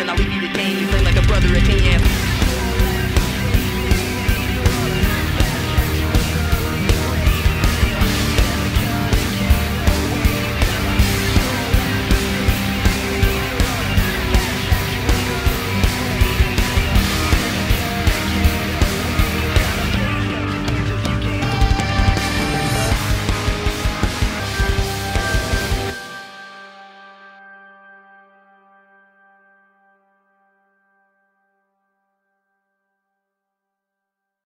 and I'll leave you to game. You play like a brother, a king, yeah.